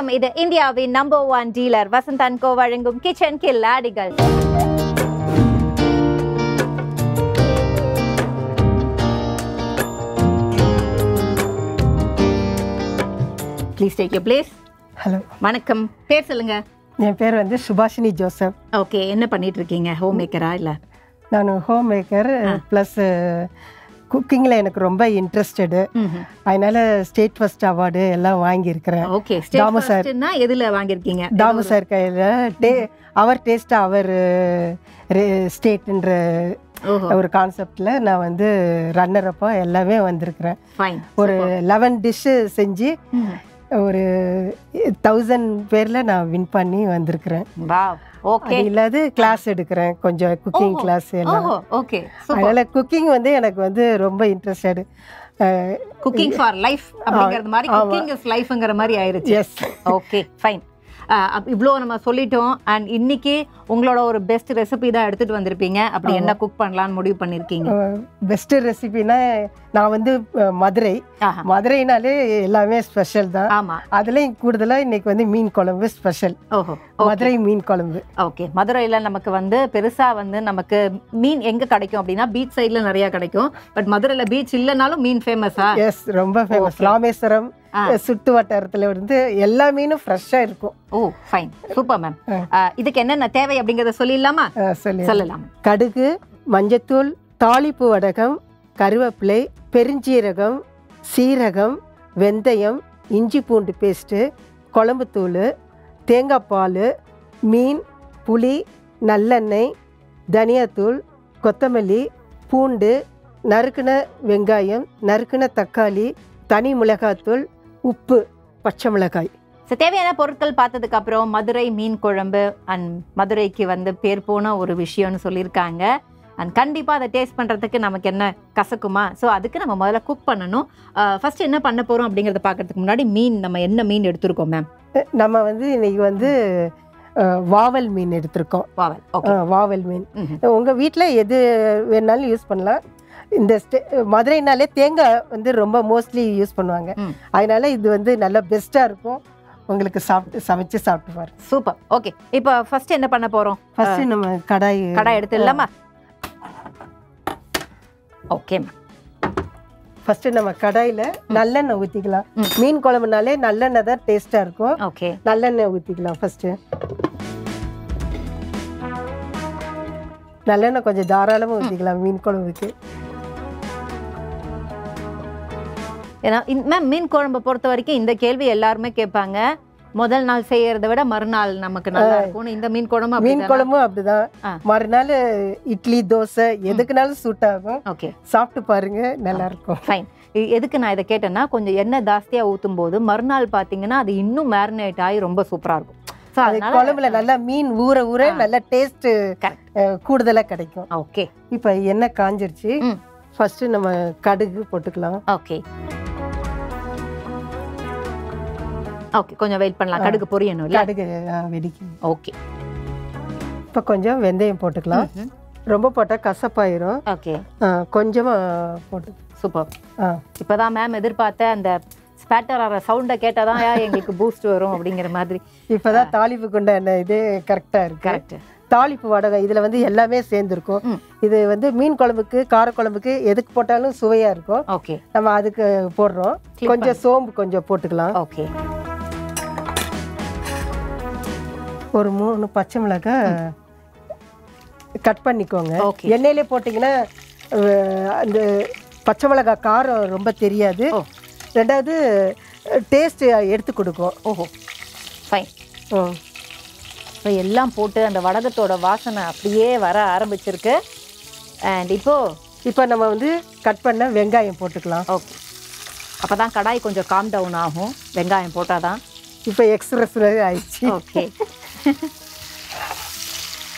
வணக்கம் இது இந்தியாவின் number one dealer Vasanth and co வழங்கும் கிச்சன் கில் ஆடிகள். Please take you place hello வணக்கம். பேர் சொல்லுங்க. என் பேர் வந்து சுபாஷினி ஜோசப். ஓகே என்ன பண்ணிட்டு இருக்கீங்க? ஹோம் மேக்கரா இல்ல? நான் ஹோம் மேக்கர் ப்ளஸ் குக்கிங்கில் எனக்கு ரொம்ப இன்ட்ரெஸ்டடு அதனால ஸ்டேட் ஃபர்ஸ்ட் அவார்டு எல்லாம் வாங்கியிருக்கிறேன். Okay Damu sir. எதுல வாங்கியிருக்கீங்க? தாமு சார் கையில் டே அவர் டேஸ்ட் அவர் ஸ்டேட்ன்ற ஒரு கான்செப்டில் நான் வந்து ரன்னர் அப்போ எல்லாமே வந்திருக்கிறேன். ஒரு லெவன் டிஷ்ஷு செஞ்சு ஒரு தௌசண்ட் பேரில் நான் வின் பண்ணி வந்திருக்கிறேன். ஓகே. இல்லாத கிளாஸ் எடுக்கிறேன். கொஞ்சம் குக்கிங். கிளாஸ் எல்லாம். ஓகே. அதனால குக்கிங் வந்து எனக்கு வந்து ரொம்ப இன்ட்ரெஸ்டட் குக்கிங் ஃபார் லைஃப் அப்படிங்கிறது மாதிரி குக்கிங் இஸ் லைஃப்ங்கிற மாதிரி ஆயிருச்சு. எஸ் ஓகே ஃபைன் இவ்வளோ நம்ம சொல்லிட்டோம். அண்ட் இன்னைக்கு உங்களோட ஒரு பெஸ்ட் ரெசிபி தான் எடுத்துட்டு வந்திருப்பீங்க. அப்படி என்ன குக் பண்ணலாம்னு முடிவு பண்ணிருக்கீங்க? பெஸ்ட் ரெசிபினா நான் வந்து மதுரை. மதுரைனாலே எல்லாமே ஸ்பெஷல் தான். ஆமா. அதுலயும் கூடுதலா இன்னைக்கு வந்து மீன் குழம்பு ஸ்பெஷல் ஓஹோ. மதுரை மீன் குழம்பு. ஓகே. மதுரையில் நமக்கு வந்து பெருசாக வந்து நமக்கு மீன் எங்கே கிடைக்கும் அப்படின்னா பீச் சைடில் நிறையா கிடைக்கும். பட் மதுரையில் பீச் இல்லைனாலும் மீன் ஃபேமஸா எஸ் ரொம்ப ஃபேமஸ் ராமேஸ்வரம். சுட்டு வட்டாரத்துல இருந்து எல்லா மீனும் ஃப்ரெஷ்ஷா இருக்கும். Oh fine super ma'am. இதுக்கு என்னென்ன தேவை அப்படிங்கிறத சொல்லிடலாமா? சொல்லி சொல்லலாம்? கடுகு மஞ்சத்தூள் தாளிப்பு வடகம் கருவேப்பிலை பெருஞ்சீரகம் சீரகம் வெந்தயம் இஞ்சி பூண்டு பேஸ்ட்டு குழம்புத்தூள் தேங்காய் பால் மீன் புளி நல்லெண்ணெய் தனியாத்தூள் கொத்தமல்லி பூண்டு நறுக்குன வெங்காயம் நறுக்குன தக்காளி தனி மிளகாத்தூள் உப்பு பச்சை மிளகாய். ஸோ தேவையான பொருட்கள் பார்த்ததுக்கு அப்புறம் மதுரை மீன் குழம்பு அண்ட் மதுரைக்கு வந்து பேர் போன ஒரு விஷயம்னு சொல்லியிருக்காங்க. அண்ட் கண்டிப்பாக அதை டேஸ்ட் பண்ணுறதுக்கு நமக்கு என்ன கசக்குமா? ஸோ அதுக்கு நம்ம முதல்ல குக் பண்ணணும். ஃபர்ஸ்ட் என்ன பண்ண போகிறோம் அப்படிங்கிறத பார்க்கறதுக்கு முன்னாடி மீன் நம்ம என்ன மீன் எடுத்திருக்கோம் மேம் நம்ம வந்து இன்னைக்கு வந்து வாவல் மீன் எடுத்திருக்கோம். அஹ், வாவல் மீன். உங்கள் வீட்டில் எது வேணாலும் யூஸ் பண்ணலாம். இந்த மதுரைனாலே தேங்காய் வந்து ரொம்ப மோஸ்ட்லி யூஸ் பண்ணுவாங்க. அதனால இது வந்து நல்ல பெஸ்ட்டாக இருக்கும். உங்களுக்கு சாப்பிட்டு சமைச்சு சாப்பிட்டு சூப்பர் ஓகே இப்போ ஃபர்ஸ்ட் என்ன பண்ண போகிறோம் ஃபர்ஸ்ட் நம்ம கடாய் கடை எடுத்து இல்லாமா? ஓகே ஃபர்ஸ்ட் நம்ம கடாயில் நல்லெண்ணெய் ஊற்றிக்கலாம். மீன் குழம்புனாலே நல்லெண்ணெய் தான் டேஸ்ட்டாக இருக்கும். ஓகே நல்லெண்ணெய் ஊற்றிக்கலாம் ஃபர்ஸ்ட்டு நல்லெண்ணெய் கொஞ்சம் தாராளமாக ஊற்றிக்கலாம் மீன் குழம்புக்கு. ஏன்னா மேம் மீன் குழம்பு பொறுத்த வரைக்கும் இந்த கேள்வி எல்லாருமே கேட்பாங்க. முதல் நாள் செய்யறதை விட மறுநாள் நமக்கு நல்லா இருக்கும்னு இந்த மீன் குழம்பு மீன் குழம்பும் அப்படிதான். மறுநாள் இட்லி தோசை எதுக்குனாலும் சூட் ஆகும். ஓகே. சாப்பிட்டு பாருங்க நல்லா இருக்கும். ஃபைன் எதுக்கு நான் இதை கேட்டேன்னா கொஞ்சம் எண்ணெய் ஜாஸ்தியா ஊத்தும் போது மறுநாள் பாத்தீங்கன்னா அது இன்னும் மேரினேட் ஆகி ரொம்ப சூப்பரா இருக்கும். ஸோ அது குழம்புல நல்லா மீன் ஊற ஊற நல்ல டேஸ்ட் கரெக்ட் கூடுதலா கிடைக்கும். ஓகே இப்போ எண்ணெய் காஞ்சிருச்சு. ஃபர்ஸ்ட் நம்ம கடுகு போட்டுக்கலாம். ஓகே ஓகே கொஞ்சம் வெயிட் பண்ணலாம். கடுகு பொரியணும் கடுகு வெடிக்கும் ஓகே இப்போ கொஞ்சம் வெந்தயம் போட்டுக்கலாம். ரொம்ப போட்டால் கசப்பாயிரும். ஓகே ஆ, கொஞ்சமா போட்டு. சூப்பர் ஆ. இப்பதான் மேம் எதிர்பார்த்த அந்த ஸ்பேட்டர் ஆகிற சவுண்டை கேட்டாதான் எங்களுக்கு பூஸ்ட் வரும் அப்படிங்கிற மாதிரி. இப்போதான் தாளிப்பு கொண்ட இது கரெக்டாக இருக்கு. கரெக்ட் தாளிப்பு வடகம் இதில் வந்து எல்லாமே சேர்ந்துருக்கும். இது வந்து மீன் குழம்புக்கு காரக்குழம்புக்கு எதுக்கு போட்டாலும் சுவையாக இருக்கும். ஓகே நம்ம அதுக்கு போடுறோம். கொஞ்சம் சோம்பு கொஞ்சம் போட்டுக்கலாம். ஓகே ஒரு மூணு பச்சை மிளகாய் கட் பண்ணிக்கோங்க. எண்ணெயிலே போட்டிங்கன்னா அந்த பச்சை மிளகாய் காரம் ரொம்ப தெரியாது. ஓ. ரெண்டாவது டேஸ்ட் எடுத்து கொடுக்கும். ஓஹோ. ஃபைன் ம். இப்போ எல்லாம் போட்டு அந்த வடகத்தோட வாசனை அப்படியே வர ஆரம்பிச்சிருக்கு. அண்ட் இப்போ? இப்போ நம்ம வந்து கட் பண்ண வெங்காயம் போட்டுக்கலாம். ஓகே அப்போ தான் கடாய் கொஞ்சம் காம் டவுன் ஆகும். வெங்காயம் போட்டால் தான் இப்போ எக்ஸ்பிரஸ் ஆயிடுச்சு. ஓகே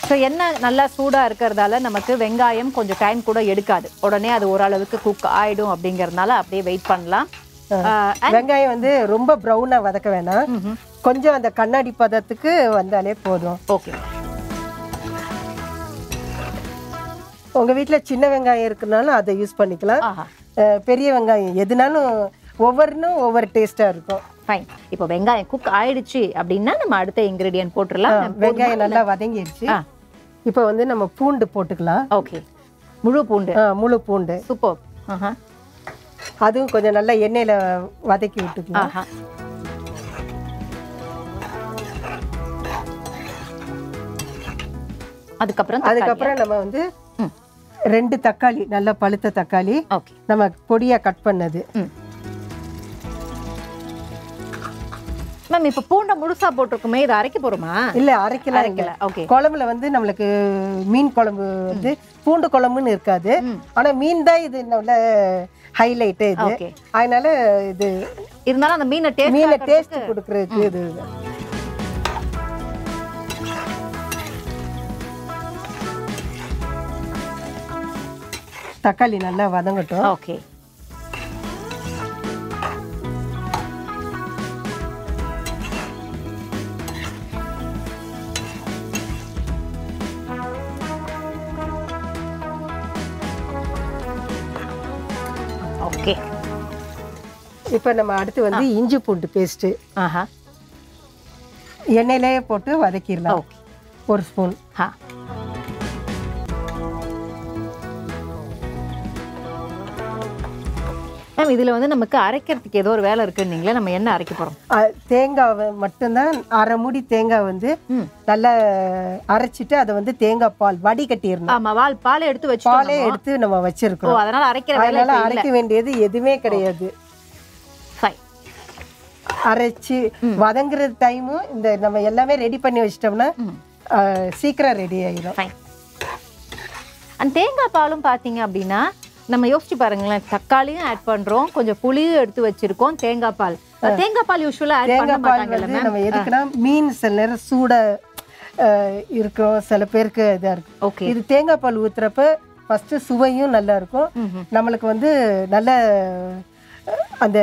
ஸோ எண்ணெய் நல்லா சூடாக இருக்கிறதால நமக்கு வெங்காயம் கொஞ்சம் டைம் கூட எடுக்காது. உடனே அது ஓரளவுக்கு குக் ஆயிடும் அப்படிங்கறதுனால அப்படியே வெயிட் பண்ணலாம். வெங்காயம் வந்து ரொம்ப ப்ரௌனாக வதக்க வேணாம். கொஞ்சம் அந்த கண்ணாடி பதத்துக்கு வந்தாலே போதும். ஓகே உங்கள் வீட்டில் சின்ன வெங்காயம் இருக்குனாலும் அதை யூஸ் பண்ணிக்கலாம். பெரிய வெங்காயம் எதுனாலும் ஒவ்வொன்றும் ஒவ்வொரு டேஸ்ட்டாக இருக்கும். ஃபைன் இப்போ வெங்காயம் குக் ஆயிடுச்சு அப்படின்னா நம்ம அடுத்த இன்கிரீடியன்ட் போட்டுடலாம். வெங்காயம் நல்லா வதங்கிடுச்சு. இப்போ வந்து நம்ம பூண்டு போட்டுக்கலாம். ஓகே முழு பூண்டு. முழு பூண்டு. சூப்பர் அதுவும் கொஞ்சம் நல்லா எண்ணெயில வதக்கி விட்டுக்கலாம். அதுக்கப்புறம். அதுக்கப்புறம் நம்ம வந்து. ரெண்டு தக்காளி நல்லா பழுத்த தக்காளி. நம்ம பொடியா கட் பண்ணது. மேம் இப்போ பூண்டை முழுசா போட்டிருக்குமே இதை அரைக்க போறோமா? இல்ல அரைக்கலாம் இல்ல. அரைக்கல ஓகே குழம்புல வந்து நம்மளுக்கு மீன் குழம்பு வந்து பூண்டு குழம்புன்னு இருக்காது. ஆனா மீன் தான் இது நல்ல ஹைலைட் இது. அதனால இது இருந்தாலும் அந்த மீனை டேஸ்ட் மீனை டேஸ்ட் கொடுக்கறதுக்கு இது. தக்காளி நல்லா வதங்கட்டும். ஓகே இப்போ நம்ம அடுத்து வந்து இஞ்சி பூண்டு பேஸ்ட் ஆஹா. எண்ணெயிலேயே போட்டு வதக்கிடலாம். ஒரு ஸ்பூன் ஹா மேம் இதுல வந்து நமக்கு அரைக்கிறதுக்கு ஏதோ ஒரு வேலை இருக்குன்னீங்களே நம்ம என்ன அரைக்க போறோம். தேங்காவை மட்டும்தான் அரை மூடி தேங்காய் வந்து. நல்லா அரைச்சிட்டு அதை வந்து தேங்காய் பால் வடிகட்டிடணும். ஆமா வால் பாலை எடுத்து வச்சு பாலே எடுத்து நம்ம வச்சிருக்கோம் அதனால அரைக்கிற அதனால அரைக்க வேண்டியது எதுவுமே கிடையாது. அரைச்சு வதங்குற டைமும் இந்த நம்ம எல்லாமே ரெடி பண்ணி வச்சிட்டோம்னா சீக்கிரம் ரெடி ஆயிடும் ஃபைன் அண்ட் தேங்காய் பாலும் பார்த்தீங்க அப்படின்னா நம்ம யோசிச்சு பாருங்களேன் தக்காளியும் ஆட் பண்றோம் கொஞ்சம் புளியும் எடுத்து வச்சிருக்கோம் தேங்காய் பால். தேங்காய் பால் யூஸ்வலா ஆட் பண்ண மாட்டாங்கல்ல நம்ம எதுக்குன்னா மீன் சில நேரம் சூட இருக்கும். சில பேருக்கு இதா இருக்கும். ஓகே இது தேங்காய் பால் ஊத்துறப்ப ஃபர்ஸ்ட் சுவையும் நல்லா இருக்கும். நம்மளுக்கு வந்து நல்ல அந்த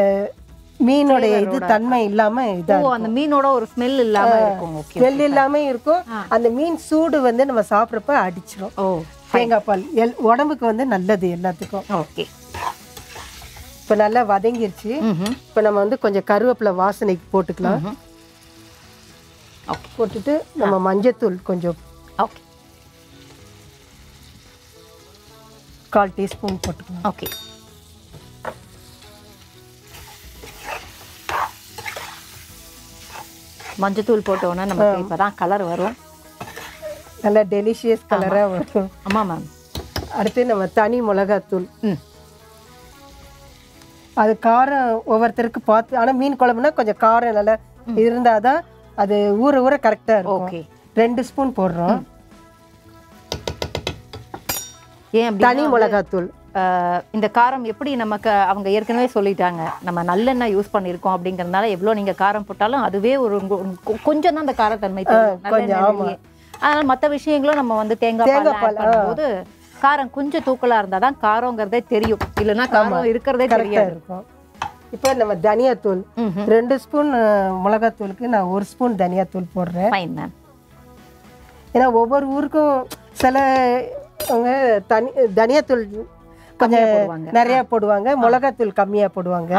மீனுடைய இது தன்மை இல்லாம இதா அந்த மீனோட ஒரு ஸ்மெல் இல்லாம இருக்கும். ஸ்மெல் இல்லாம இருக்கும். அந்த மீன் சூடு வந்து நம்ம சாப்பிட்றப்ப அடிச்சிரும். ஓ தேங்காய் பால். எல் உடம்புக்கு வந்து நல்லது எல்லாத்துக்கும். ஓகே இப்போ நல்லா வதங்கிருச்சு. இப்போ நம்ம வந்து கொஞ்சம் கருவேப்பிலை வாசனைக்கு போட்டுக்கலாம். போட்டுட்டு நம்ம மஞ்சத்தூள் கொஞ்சம் ஓகே கால் டீஸ்பூன் போட்டுக்கலாம். ஓகே மஞ்சத்தூள் போட்டோன்னா நமக்கு இப்பதான் கலர் வரும். நல்லா டெலிஷியஸ் கலரா வரும். ஆமா மேம் அடுத்து நம்ம தனி மிளகாத்தூள். ம். அது காரம் ஒவ்வொருத்தருக்கு பார்த்து ஆனா மீன் குழம்புனா கொஞ்சம் காரம் நல்லா இருந்தாதான் அது ஊற ஊற கரெக்டா இருக்கும். ஓகே. ரெண்டு ஸ்பூன் போடுறோம். ஏன் தனி மிளகாத்தூள். இந்த காரம் எப்படி நமக்கு அவங்க ஏற்கனவே சொல்லிட்டாங்க. நம்ம நல்லெண்ணெய் யூஸ் பண்ணியிருக்கோம் அப்படிங்கறதுனால எவ்வளோ நீங்க காரம் போட்டாலும் அதுவே ஒரு கொஞ்சம் தான் அந்த காரத்தன்மை. அதனால மற்ற விஷயங்களும் நம்ம வந்து தேங்காய் பால் பண்ணும்போது காரம் கொஞ்சம் தூக்கலா இருந்தாதான் தான் காரங்கிறதே தெரியும். இல்லைன்னா காரம் இருக்கிறதே தெரியாது. இருக்கும். இப்போ நம்ம தனியாத்தூள். ரெண்டு ஸ்பூன் மிளகாத்தூளுக்கு நான் ஒரு ஸ்பூன் தனியாத்தூள் போடுறேன். ஃபைன் மேம் ஏன்னா ஒவ்வொரு ஊருக்கும் சில அவங்க தனி தனியாத்தூள் கொஞ்சம். நிறைய போடுவாங்க. மிளகாத்தூள் கம்மியா போடுவாங்க.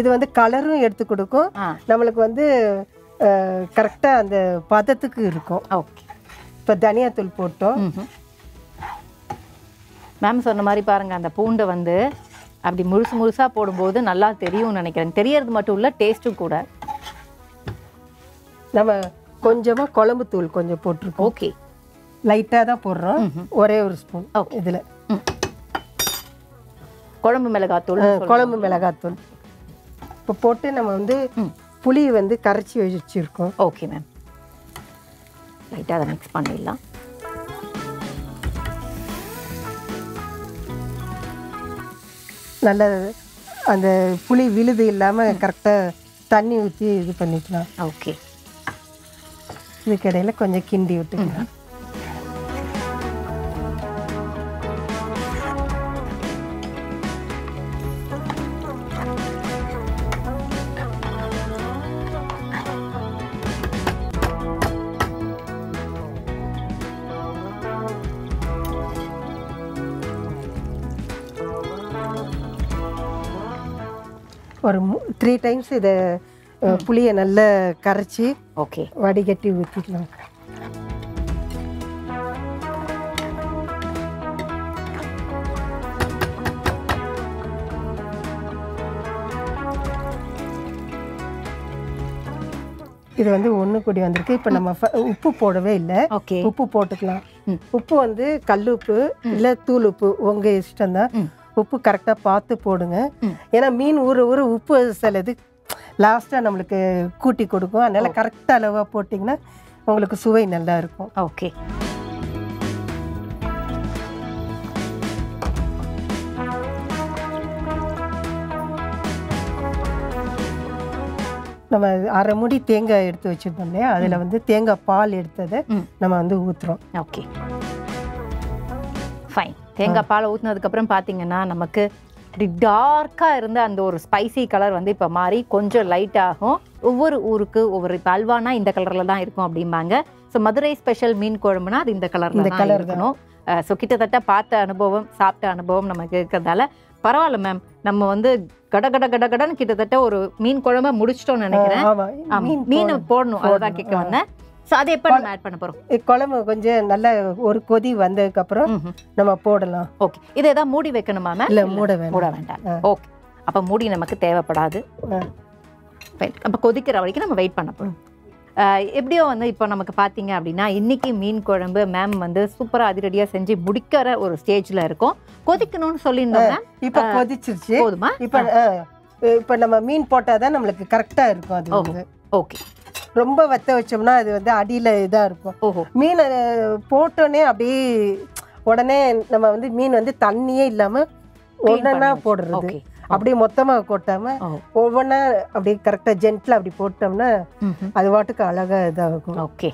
இது வந்து கலரும் எடுத்து கொடுக்கும். நம்மளுக்கு வந்து கரெக்டா அந்த பதத்துக்கு இருக்கும். ஓகே. இப்போ தனியாத்தூள் போட்டோம். மேம் சொன்ன மாதிரி பாருங்க அந்த பூண்டை வந்து அப்படி முழுசு முழுசா போடும்போது நல்லா தெரியும்னு நினைக்கிறேன். தெரியறது மட்டும் இல்ல டேஸ்ட்டும் கூட. நம்ம கொஞ்சமா குழம்பு தூள் கொஞ்சம் போட்டிருக்கோம். ஓகே. லைட்டா தான் போடுறோம். ஒரே ஒரு ஸ்பூன். இதுல. குழம்பு மிளகாத்தூள் குழம்பு மிளகாத்தூள். இப்போ போட்டு நம்ம வந்து புளி வந்து கரைச்சி வச்சிருக்கோம். ஓகே மேம் லைட்டாக அதை மிக்ஸ் பண்ணிடலாம். நல்ல அந்த புளி விழுது இல்லாம கரெக்டா தண்ணி ஊற்றி இது பண்ணிக்கலாம். ஓகே இதுக்கு இடையில கொஞ்சம் கிண்டி விட்டுக்கலாம். ஒரு த்ரீ டைம்ஸ் இதை புளியை நல்லா கரைச்சி ஓகே. வடிகட்டி ஊற்றிக்கலாம் இது வந்து ஒன்று கூடி வந்திருக்கு. இப்போ நம்ம உப்பு போடவே இல்லை. ஓகே. உப்பு போட்டுக்கலாம். உப்பு வந்து கல் உப்பு இல்லை தூள் உப்பு உங்கள் இஷ்டம் தான் ம். உப்பு கரெக்டாக பார்த்து போடுங்க. ஏன்னா மீன் ஊற ஊற உப்பு சிலது லாஸ்ட்டாக நம்மளுக்கு கூட்டி கொடுக்கும். அதனால கரெக்டாக அளவாக போட்டிங்கன்னா உங்களுக்கு சுவை நல்லா இருக்கும். ஓகே. நம்ம அரை முடி தேங்காய் எடுத்து வச்சுருந்தோம் இல்லையா? அதில் வந்து தேங்காய் பால் எடுத்ததை. நம்ம வந்து ஊற்றுறோம் ஓகே. ஃபைன் தேங்காய் பாலை ஊத்துனதுக்கு அப்புறம் பார்த்தீங்கன்னா நமக்கு அப்படி டார்க்காக இருந்த அந்த ஒரு ஸ்பைசி கலர் வந்து இப்போ மாறி கொஞ்சம் லைட் ஆகும். ஒவ்வொரு ஊருக்கு ஒவ்வொரு இப்போ அல்வானா இந்த கலரில் தான் இருக்கும் அப்படிம்பாங்க. ஸோ மதுரை ஸ்பெஷல் மீன் குழம்புனா அது இந்த கலரில் இந்த தான். இருக்கணும். ஸோ கிட்டத்தட்ட பார்த்த அனுபவம் சாப்பிட்ட அனுபவம் நமக்கு இருக்கிறதால பரவாயில்ல மேம் நம்ம வந்து கட கட கட கடன்னு கிட்டத்தட்ட ஒரு மீன் குழம்ப முடிச்சிட்டோம்னு நினைக்கிறேன். மீன் போடணும். அதுதான். கேட்க வந்தேன். ஸோ அதை எப்போ நம்ம ஆட் பண்ண போகிறோம் குழம்பு கொஞ்சம் நல்லா ஒரு கொதி வந்ததுக்கப்புறம் நம்ம போடலாம். ஓகே இதை ஏதாவது மூடி வைக்கணுமா மேம் இல்லை மூட மூட வேண்டாம். ஓகே அப்போ மூடி நமக்கு தேவைப்படாது. அப்போ கொதிக்கிற வரைக்கும் நம்ம வெயிட் பண்ண போகிறோம் எப்படியோ வந்து இப்போ நமக்கு பார்த்தீங்க அப்படின்னா இன்னைக்கு மீன் குழம்பு மேம் வந்து சூப்பராக அதிரடியாக செஞ்சு முடிக்கிற ஒரு ஸ்டேஜில் இருக்கும். கொதிக்கணும்னு சொல்லியிருந்தோம். இப்போ கொதிச்சிருச்சு. போதுமா? இப்போ இப்போ நம்ம மீன் போட்டால் தான் நம்மளுக்கு கரெக்டாக இருக்கும் அது ஓகே ரொம்ப வத்த வச்சோம்னா அது வந்து அடியில் இதாக இருக்கும். மீனை போட்டோன்னே அப்படியே உடனே நம்ம வந்து மீன் வந்து தண்ணியே இல்லாமல் ஒன்றா போடுறது. அப்படியே மொத்தமாக கொட்டாமல் ஓ. ஒவ்வொன்றா அப்படியே கரெக்டாக ஜென்டில் அப்படி போட்டோம்னா. அது வாட்டுக்கு அழகாக இதாகும். ஓகே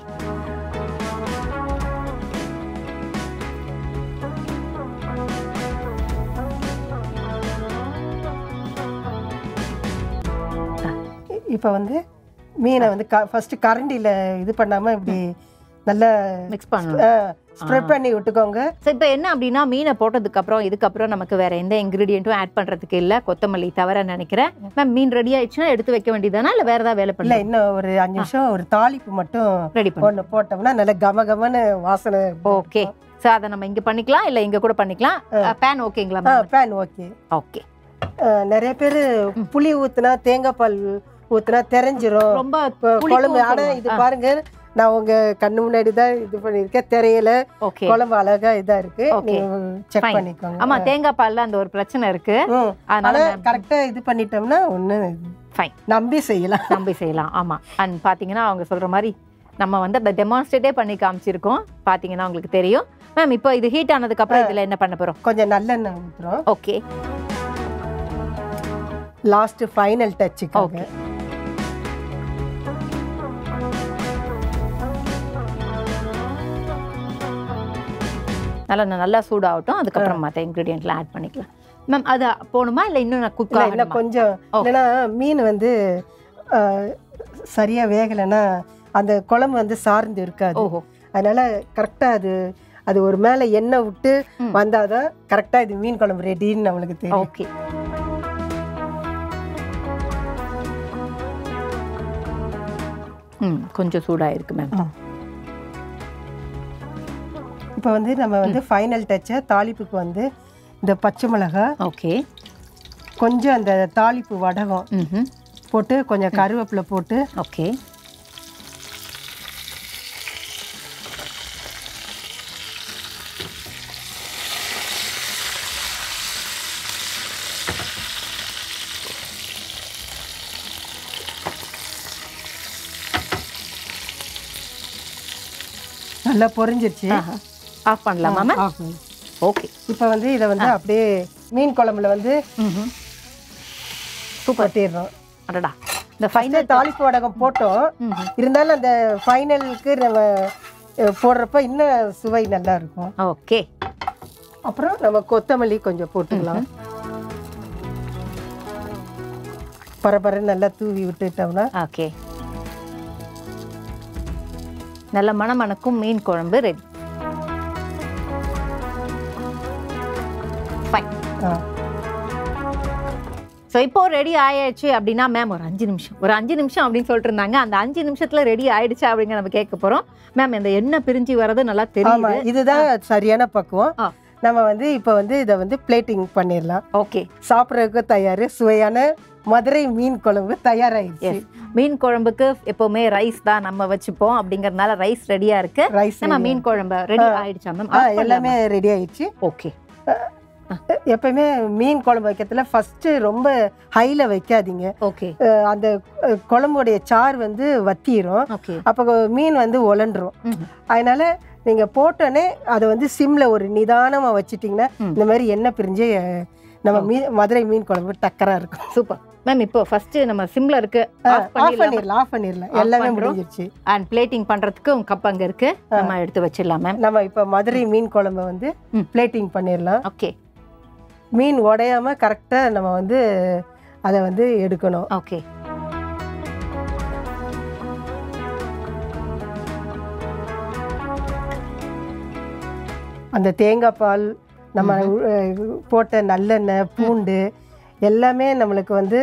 இப்போ வந்து மீனை வந்து க ஃபஸ்ட்டு கரண்டியில் இது பண்ணாமல் இப்படி நல்லா மிக்ஸ் பண்ணணும். ஸ்ப்ரெட் பண்ணி விட்டுக்கோங்க. ஸோ இப்போ என்ன அப்படின்னா மீனை போட்டதுக்கு அப்புறம் இதுக்கப்புறம் நமக்கு வேற எந்த இன்கிரீடியண்ட்டும் ஆட் பண்றதுக்கு இல்லை. கொத்தமல்லி தவிர நினைக்கிறேன். மேம் மீன் ரெடி ஆயிடுச்சுன்னா எடுத்து வைக்க வேண்டியதானா இல்லை வேற ஏதாவது வேலை பண்ணல இன்னும் ஒரு அஞ்சு நிமிஷம் ஒரு தாளிப்பு மட்டும் ரெடி பண்ண. போட்டோம்னா நல்லா கம கமன்னு வாசனை ஓகே ஸோ அதை நம்ம இங்க பண்ணிக்கலாம் இல்லை இங்க கூட பண்ணிக்கலாம்? பேன் ஓகேங்களா பேன் ஓகே ஓகே நிறைய பேர் புளி ஊத்துனா தேங்காய் பால் ஊத்துனா தெரிஞ்சிரும். ரொம்ப குழம்பு ஆனா. இது. பாருங்க. நான் உங்க கண்ணு முன்னாடி தான் இது பண்ணியிருக்கேன் திரையில. குழம்பு அழகா இதா இருக்கு. செக். பண்ணிக்கோங்க. ஆமா தேங்காய் பால்ல அந்த ஒரு பிரச்சனை இருக்கு. அதனால கரெக்டா இது பண்ணிட்டோம்னா ஒண்ணு Fine. நம்பி செய்யலாம். நம்பி செய்யலாம். ஆமா. அண்ட் பாத்தீங்கன்னா அவங்க சொல்ற மாதிரி நம்ம வந்து அந்த டெமான்ஸ்ட்ரேட்டே பண்ணி காமிச்சிருக்கோம். பாத்தீங்கன்னா உங்களுக்கு தெரியும். மேம் இப்போ இது ஹீட் ஆனதுக்கு அப்புறம் இதுல என்ன பண்ண போறோம்? கொஞ்சம் நல்லெண்ணெய் ஊத்துறோம். ஓகே லாஸ்ட் ஃபைனல் டச்சுக்காக ஓகே நல்லா நல்லா சூடாகட்டும் அதுக்கப்புறம் மற்ற இன்க்ரீடியன்ட்லாம் ஆட் பண்ணிக்கலாம். மேம் அது போகணுமா? இல்லை இன்னும் நான் குக் இல்லை கொஞ்சம். இல்லைன்னா மீன் வந்து ஆ, சரியா வேகலைன்னா அந்த குழம்பு வந்து சார்ந்து இருக்காது. ஓஹோ. அதனால கரெக்டா அது அது ஒரு மேல எண்ணெய் விட்டு ம். வந்தாதான் கரெக்டா இது மீன் குழம்பு ரெடின்னு நம்மளுக்கு தெரியும். ஓகே. ம் கொஞ்சம் சூடாக இருக்கு மேம் இப்போ வந்து நம்ம வந்து ஃபைனல் டச்சை தாளிப்புக்கு வந்து இந்த பச்சை மிளகாய் ஓகே. கொஞ்சம் அந்த தாளிப்பு வடகம் போட்டு கொஞ்சம் கருவேப்பிலை போட்டு ஓகே. நல்லா பொரிஞ்சிருச்சு. ஆஃப் பண்ணலாமா மேம். ஓகே இப்போ வந்து இதை வந்து அப்படியே மீன் குழம்புல வந்து ம் கொட்டிடுறோம். அடடா. இந்த ஃபைனல் தாளிப்பு வடகம் போட்டோம். இருந்தாலும் அந்த ஃபைனலுக்கு நம்ம போடுறப்ப இன்னும் சுவை நல்லா இருக்கும். ஓகே அப்புறம் நம்ம கொத்தமல்லி கொஞ்சம் போட்டுக்கலாம். பரபர நல்லா தூவி விட்டுட்டோம்னா. ஓகே நல்ல மணமணக்கும் மீன் குழம்பு ரெடி ஸோ இப்போ ரெடி ஆயாச்சு அப்படின்னா மேம் ஒரு அஞ்சு நிமிஷம். ஒரு அஞ்சு நிமிஷம் அப்படின்னு சொல்லிட்டு இருந்தாங்க அந்த அஞ்சு நிமிஷத்துல ரெடி ஆயிடுச்சா அப்படிங்க நம்ம கேட்க போறோம். மேம் இந்த எண்ணெய் பிரிஞ்சு வர்றது நல்லா ஆமா தெரியுது இதுதான் சரியான பக்குவம். நம்ம வந்து இப்போ வந்து இதை வந்து பிளேட்டிங் பண்ணிடலாம். ஓகே சாப்பிட்றதுக்கு தயார். சுவையான மதுரை மீன் குழம்பு தயாராகிடுச்சு மீன் குழம்புக்கு எப்பவுமே ரைஸ் தான் நம்ம வச்சுப்போம் அப்படிங்கறதுனால ரைஸ் ரெடியா இருக்கு. ரைஸ் நம்ம மீன் குழம்பு ரெடி ஆயிடுச்சா மேம் எல்லாமே ரெடி ஆயிடுச்சு. ஓகே எப்பயுமே மீன் குழம்பு வைக்கிறதுல ஃபர்ஸ்ட் ரொம்ப ஹைல வைக்காதீங்க. ஓகே. அந்த குழம்புடைய சார் வந்து வத்திரும். ஓகே. அப்போ மீன் வந்து உலண்டுரும் அதனால நீங்க போட்டோன்னே அதை வந்து சிம்ல ஒரு நிதானமா வச்சிட்டிங்கன்னா. இந்த மாதிரி எண்ணெய் பிரிஞ்சு நம்ம மீன் மதுரை மீன் குழம்பு டக்கரா இருக்கும். சூப்பர். மேம் இப்போ ஃபர்ஸ்ட் நம்ம சிம்ல இருக்கு. ஆஃப் பண்ணிடலாம். ஆஃப் பண்ணிடலாம் எல்லாமே. முடிஞ்சிருச்சு. அண்ட் பிளேட்டிங் பண்றதுக்கு உங்க கப் அங்க இருக்கு. நம்ம எடுத்து வச்சிடலாம் மேம். நம்ம இப்போ மதுரை மீன் குழம்பு வந்து. பிளேட்டிங் பண்ணிடலாம். ஓகே. மீன் உடையாம கரெக்டா நம்ம வந்து அதை வந்து எடுக்கணும். ஓகே அந்த தேங்காய் பால் நம்ம போட்ட நல்லெண்ணெய் பூண்டு எல்லாமே நம்மளுக்கு வந்து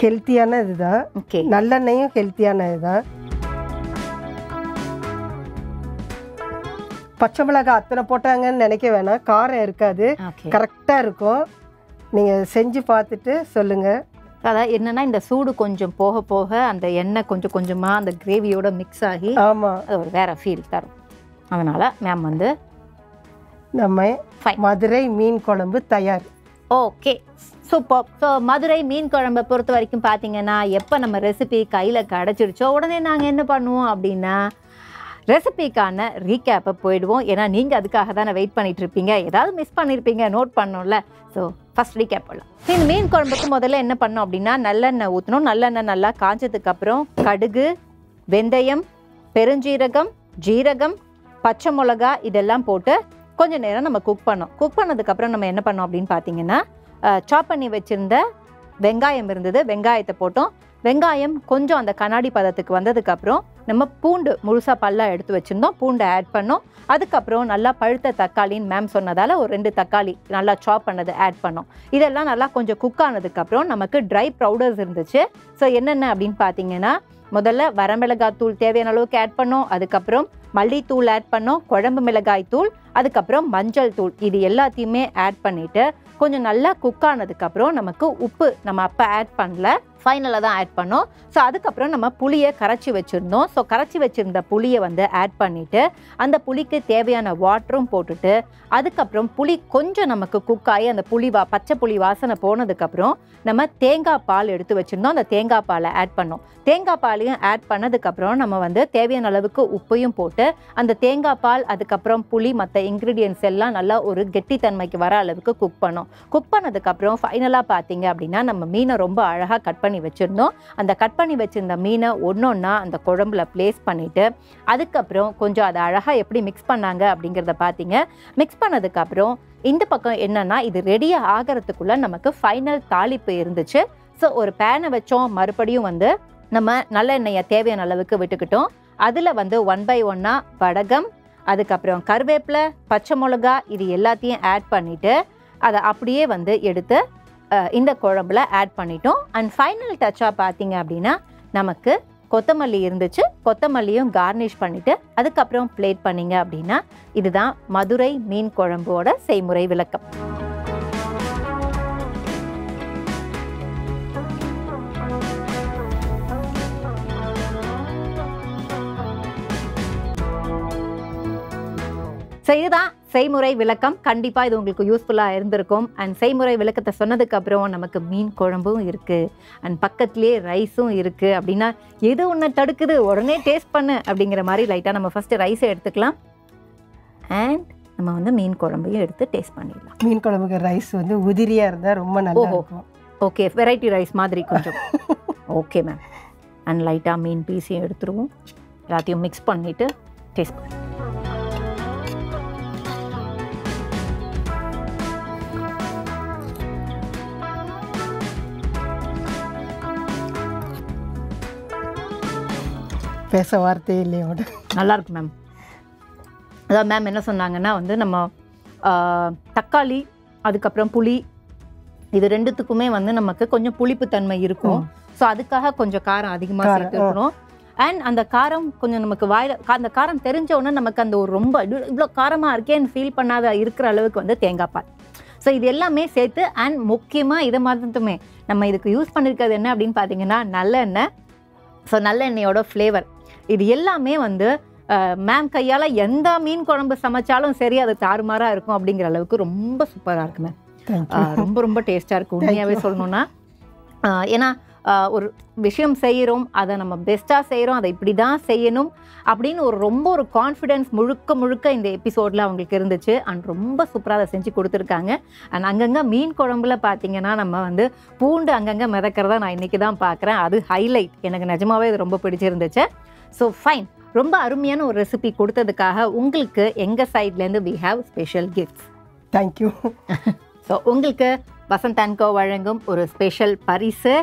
ஹெல்த்தியான இதுதான். ஓகே நல்லெண்ணெயும் ஹெல்த்தியான இதுதான் பச்சை மிளகாய் அத்தனை போட்டாங்கன்னு நினைக்க வேணாம். காரம் இருக்காது. கரெக்டாக இருக்கும். நீங்கள் செஞ்சு பார்த்துட்டு சொல்லுங்கள் அதாவது என்னன்னா இந்த சூடு கொஞ்சம் போக போக அந்த எண்ணெய் கொஞ்சம் கொஞ்சமா அந்த கிரேவியோட மிக்ஸ் ஆகி ஆமாம் அது ஒரு வேற ஃபீல் தரும். அதனால மேம் வந்து நம்ம. மதுரை மீன் குழம்பு தயார். ஓகே சூப்பர் ஸோ மதுரை மீன் குழம்பை பொறுத்த வரைக்கும் பார்த்தீங்கன்னா எப்போ நம்ம ரெசிபி கையில் கிடச்சிருச்சோ உடனே நாங்கள் என்ன பண்ணுவோம் அப்படின்னா ரெசிபிக்கான ரீகேப்பை போயிடுவோம். ஏன்னா நீங்கள் அதுக்காக தானே வெயிட் பண்ணிட்டு இருப்பீங்க ஏதாவது மிஸ் பண்ணியிருப்பீங்க நோட் பண்ணோம்ல. ஸோ ஃபர்ஸ்ட் ரீகேப் பண்ணலாம் இந்த மீன் குழம்புக்கு முதல்ல என்ன பண்ணோம் அப்படின்னா நல்லெண்ணெய் ஊற்றணும் நல்லெண்ணெய் நல்லா காஞ்சதுக்கு அப்புறம் கடுகு வெந்தயம் பெருஞ்சீரகம் ஜீரகம் பச்சை மிளகா இதெல்லாம் போட்டு கொஞ்ச நேரம் நம்ம குக் பண்ணோம். குக் பண்ணதுக்கப்புறம் நம்ம என்ன பண்ணோம் அப்படின்னு பார்த்தீங்கன்னா சாப் பண்ணி வச்சுருந்த வெங்காயம் இருந்தது. வெங்காயத்தை போட்டோம். வெங்காயம் கொஞ்சம் அந்த கண்ணாடி பதத்துக்கு வந்ததுக்கப்புறம் நம்ம பூண்டு முழுசாக பல்லா எடுத்து வச்சுருந்தோம். பூண்டை ஆட் பண்ணோம். அதுக்கப்புறம் நல்லா பழுத்த தக்காளின்னு மேம் சொன்னதால் ஒரு ரெண்டு தக்காளி நல்லா சாப் பண்ணது ஆட் பண்ணோம். இதெல்லாம் நல்லா கொஞ்சம் குக் ஆனதுக்கப்புறம் நமக்கு ட்ரை ப்ரௌடர்ஸ் இருந்துச்சு. ஸோ என்னென்ன அப்படின்னு பார்த்தீங்கன்னா முதல்ல வரமிளகாய் தூள் தேவையான அளவுக்கு ஆட் பண்ணோம். அதுக்கப்புறம் மல்லித்தூள் ஆட் பண்ணோம். குழம்பு மிளகாய் தூள் அதுக்கப்புறம் மஞ்சள் தூள். இது எல்லாத்தையுமே ஆட் பண்ணிவிட்டு கொஞ்சம் நல்லா குக் ஆனதுக்கப்புறம் நமக்கு உப்பு நம்ம அப்போ ஆட் பண்ணல. ஃபைனலாக தான் ஆட் பண்ணோம். ஸோ அதுக்கப்புறம் நம்ம புளியை கரைச்சி வச்சுருந்தோம். ஸோ கரைச்சி வச்சுருந்த புளியை வந்து ஆட் பண்ணிவிட்டு அந்த புளிக்கு தேவையான வாட்டரும் போட்டுட்டு அதுக்கப்புறம் புளி கொஞ்சம் நமக்கு குக் ஆகி அந்த புளி வா பச்சை புளி வாசனை போனதுக்கப்புறம் நம்ம தேங்காய் பால் எடுத்து வச்சுருந்தோம். அந்த தேங்காய் பாலை ஆட் பண்ணோம். தேங்காய் பாலையும் ஆட் பண்ணதுக்கப்புறம் நம்ம வந்து தேவையான அளவுக்கு உப்பையும் போட்டு அந்த தேங்காய் பால் அதுக்கப்புறம் புளி மற்ற இன்க்ரீடியன்ஸ் எல்லாம் நல்லா ஒரு கெட்டித்தன்மைக்கு வர அளவுக்கு குக் பண்ணோம். குக் பண்ணதுக்கப்புறம் ஃபைனலாக பார்த்தீங்க அப்படின்னா நம்ம மீனை ரொம்ப அழகாக கட் பண்ணி வச்சுருந்தோம். அந்த கட் பண்ணி வச்சுருந்த மீனை ஒன்றொன்னா அந்த குழம்புல ப்ளேஸ் பண்ணிவிட்டு அதுக்கப்புறம் கொஞ்சம் அதை அழகாக எப்படி மிக்ஸ் பண்ணாங்க அப்படிங்கிறத பார்த்தீங்க மிக்ஸ் பண்ணதுக்கப்புறம் இந்த பக்கம் என்னென்னா இது ரெடியாக ஆகிறதுக்குள்ளே நமக்கு ஃபைனல் தாளிப்பு இருந்துச்சு. ஸோ ஒரு பேனை வச்சோம். மறுபடியும் வந்து நம்ம நல்லெண்ணெயை தேவையான அளவுக்கு விட்டுக்கிட்டோம். அதில் வந்து ஒன் பை ஒன்னாக வடகம் அதுக்கப்புறம் கருவேப்பிலை பச்சை மிளகா இது எல்லாத்தையும் ஆட் பண்ணிவிட்டு அதை அப்படியே வந்து எடுத்து இந்த குழம்புல ஆட் பண்ணிட்டோம். அண்ட் ஃபைனல் டச்சாக பார்த்தீங்க அப்படின்னா நமக்கு கொத்தமல்லி இருந்துச்சு. கொத்தமல்லியும் கார்னிஷ் பண்ணிவிட்டு அதுக்கப்புறம் பிளேட் பண்ணிங்க அப்படின்னா இதுதான் மதுரை மீன் குழம்போட செய்முறை விளக்கம். ஸோ இதுதான் செய்முறை விளக்கம் கண்டிப்பாக இது உங்களுக்கு யூஸ்ஃபுல்லாக இருந்திருக்கும். அண்ட் செய்முறை விளக்கத்தை சொன்னதுக்கு அப்புறம் நமக்கு மீன் குழம்பும் இருக்குது அண்ட் பக்கத்துலேயே ரைஸும் இருக்குது அப்படின்னா எது ஒன்று தடுக்குது? உடனே டேஸ்ட் பண்ணு அப்படிங்கிற மாதிரி லைட்டாக நம்ம ஃபஸ்ட்டு ரைஸை எடுத்துக்கலாம். அண்ட் நம்ம வந்து மீன் குழம்பையும் எடுத்து டேஸ்ட் பண்ணிடலாம். மீன் குழம்புக்கு ரைஸ் வந்து உதிரியா இருந்தா ரொம்ப நல்லா. இருக்கும். ஓகே வெரைட்டி ரைஸ் மாதிரி கொஞ்சம். ஓகே மேம் அண்ட் லைட்டாக மீன் பீஸையும் எடுத்துருவோம். எல்லாத்தையும் மிக்ஸ் பண்ணிவிட்டு டேஸ்ட் பண்ணி. பேச வார்த்தையே இல்லையோட நல்லா இருக்கு மேம். அதான் மேம் என்ன சொன்னாங்கன்னா வந்து நம்ம தக்காளி அதுக்கப்புறம் புளி இது ரெண்டுத்துக்குமே வந்து நமக்கு கொஞ்சம் புளிப்புத்தன்மை இருக்கும். ஸோ அதுக்காக கொஞ்சம் காரம் அதிகமாக சேர்த்துக்கணும் அண்ட் அந்த காரம் கொஞ்சம் நமக்கு வாயில அந்த காரம் தெரிஞ்ச உடனே நமக்கு அந்த ஒரு ரொம்ப இவ்வளோ காரமாக இருக்கேன்னு ஃபீல் பண்ணாத இருக்கிற அளவுக்கு வந்து தேங்காய் பால். ஸோ இது எல்லாமே சேர்த்து அண்ட் முக்கியமாக இதை மட்டுமே. நம்ம இதுக்கு யூஸ் பண்ணியிருக்கிறது என்ன அப்படின்னு பார்த்தீங்கன்னா நல்லெண்ணெய். ஸோ நல்லெண்ணெயோட ஃப்ளேவர் இது எல்லாமே வந்து மேம் கையால் எந்த மீன் குழம்பு சமைச்சாலும் சரி அது தாறுமாறாக இருக்கும் அப்படிங்கிற அளவுக்கு ரொம்ப சூப்பராக இருக்கு மேம் ரொம்ப ரொம்ப டேஸ்ட்டாக இருக்கும் உண்மையாகவே சொல்லணும்னா ஏன்னா ஒரு விஷயம் செய்கிறோம் அதை நம்ம பெஸ்ட்டாக செய்கிறோம் அதை இப்படி தான் செய்யணும் அப்படின்னு ஒரு ரொம்ப ஒரு கான்ஃபிடென்ஸ் முழுக்க முழுக்க இந்த எபிசோடில் அவங்களுக்கு இருந்துச்சு. அண்ட் ரொம்ப சூப்பராக அதை செஞ்சு கொடுத்துருக்காங்க. அண்ட் அங்கங்கே மீன் குழம்புல பார்த்தீங்கன்னா நம்ம வந்து பூண்டு அங்கங்கே மிதக்கிறத நான் இன்றைக்கி தான் பார்க்குறேன் அது ஹைலைட் எனக்கு நிஜமாவே இது ரொம்ப பிடிச்சிருந்துச்சு. ஸோ ஃபைன் ரொம்ப அருமையான ஒரு ரெசிபி கொடுத்ததுக்காக உங்களுக்கு எங்கள் சைட்லேருந்து we have special gifts thank you so உங்களுக்கு வசந்த் அன்கோ வழங்கும் ஒரு ஸ்பெஷல் பரிசு.